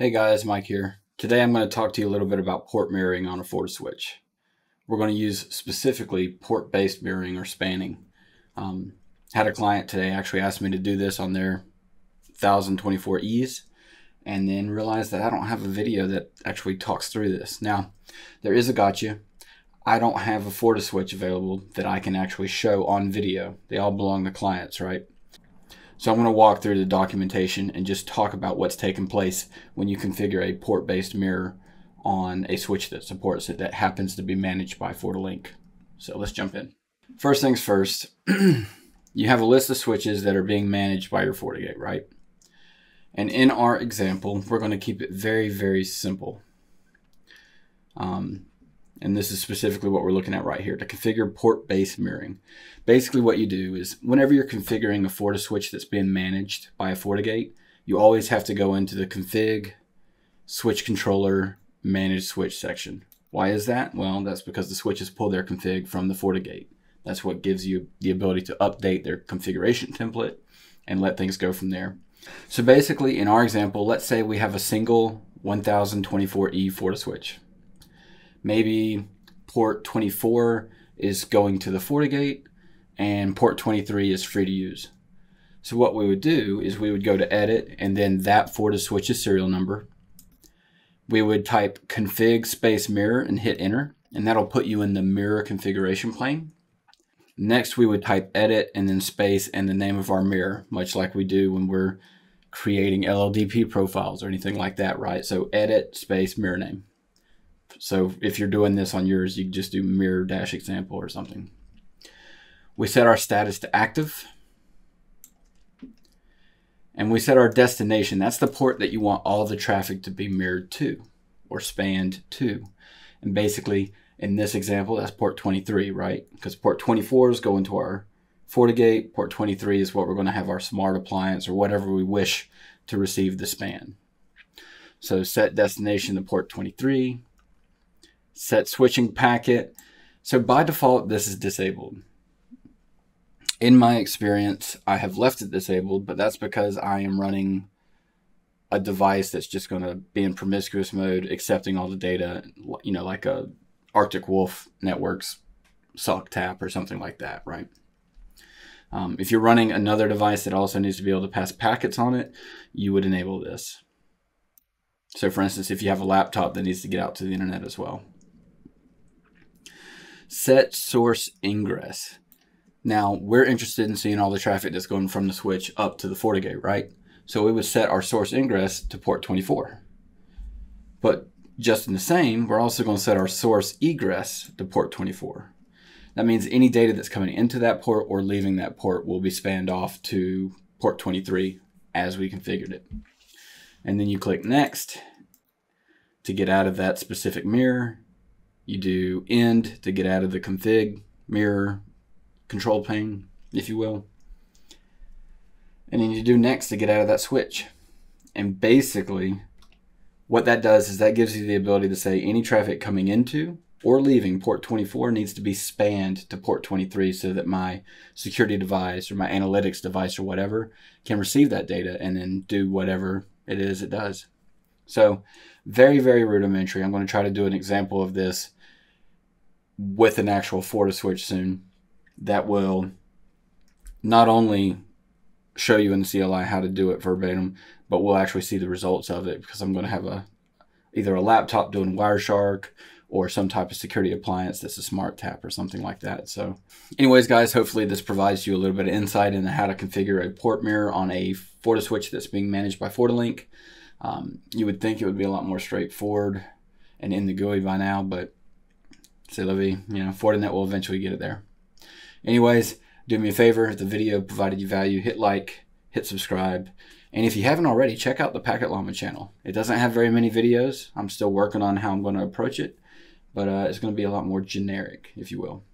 Hey guys, Mike here. Today I'm going to talk to you a little bit about port mirroring on a FortiSwitch. We're going to use specifically port-based mirroring or spanning. Um, had a client today actually asked me to do this on their 1024Es and then realized that I don't have a video that actually talks through this. Now, there is a gotcha. I don't have a FortiSwitch available that I can actually show on video. They all belong to clients, right? So I'm going to walk through the documentation and just talk about what's taking place when you configure a port-based mirror on a switch that supports it that happens to be managed by FortiLink. So let's jump in. First things first, you have a list of switches that are being managed by your FortiGate, right? And in our example, we're going to keep it very, very simple. Um, and this is specifically what we're looking at right here, to configure port-based mirroring. Basically what you do is whenever you're configuring a FortiSwitch that's being managed by a FortiGate, you always have to go into the config, switch controller, manage switch section. Why is that? Well, that's because the switches pull their config from the FortiGate. That's what gives you the ability to update their configuration template and let things go from there. So basically, in our example, let's say we have a single 1024E FortiSwitch maybe port 24 is going to the FortiGate and port 23 is free to use. So what we would do is we would go to edit and then that FortiSwitch's serial number. We would type config space mirror and hit enter and that'll put you in the mirror configuration plane. Next we would type edit and then space and the name of our mirror, much like we do when we're creating LLDP profiles or anything like that, right? So edit space mirror name. So if you're doing this on yours, you just do mirror dash example or something. We set our status to active. And we set our destination. That's the port that you want all the traffic to be mirrored to or spanned to. And basically, in this example, that's port 23, right? Because port 24 is going to our FortiGate. Port 23 is what we're going to have our smart appliance or whatever we wish to receive the span. So set destination to port 23 set switching packet. So by default, this is disabled. In my experience, I have left it disabled, but that's because I am running a device that's just going to be in promiscuous mode, accepting all the data, you know, like a Arctic Wolf Networks sock tap or something like that, right? Um, if you're running another device that also needs to be able to pass packets on it, you would enable this. So for instance, if you have a laptop that needs to get out to the internet as well set source ingress. Now we're interested in seeing all the traffic that's going from the switch up to the FortiGate, right? So we would set our source ingress to port 24. But just in the same, we're also going to set our source egress to port 24. That means any data that's coming into that port or leaving that port will be spanned off to port 23 as we configured it. And then you click next to get out of that specific mirror you do end to get out of the config mirror control pane, if you will. And then you do next to get out of that switch. And basically, what that does is that gives you the ability to say any traffic coming into or leaving port 24 needs to be spanned to port 23 so that my security device or my analytics device or whatever can receive that data and then do whatever it is it does. So very, very rudimentary. I'm going to try to do an example of this with an actual FortiSwitch soon that will not only show you in the CLI how to do it verbatim, but we'll actually see the results of it because I'm going to have a either a laptop doing Wireshark or some type of security appliance that's a smart tap or something like that. So anyways, guys, hopefully this provides you a little bit of insight into how to configure a port mirror on a FortiSwitch that's being managed by FortiLink. Um, you would think it would be a lot more straightforward and in the GUI by now, but C'est la vie. You know, Fortinet will eventually get it there. Anyways, do me a favor. If the video provided you value, hit like, hit subscribe. And if you haven't already, check out the Packet Llama channel. It doesn't have very many videos. I'm still working on how I'm going to approach it, but uh, it's going to be a lot more generic, if you will.